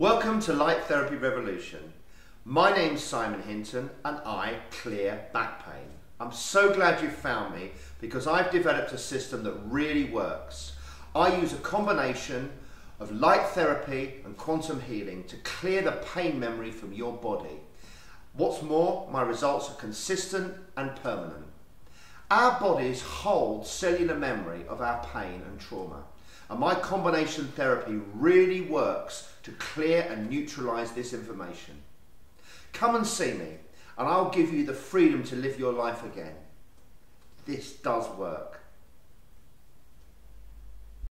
Welcome to Light Therapy Revolution. My name's Simon Hinton and I clear back pain. I'm so glad you found me because I've developed a system that really works. I use a combination of light therapy and quantum healing to clear the pain memory from your body. What's more, my results are consistent and permanent. Our bodies hold cellular memory of our pain and trauma. And my combination therapy really works to clear and neutralize this information. Come and see me, and I'll give you the freedom to live your life again. This does work.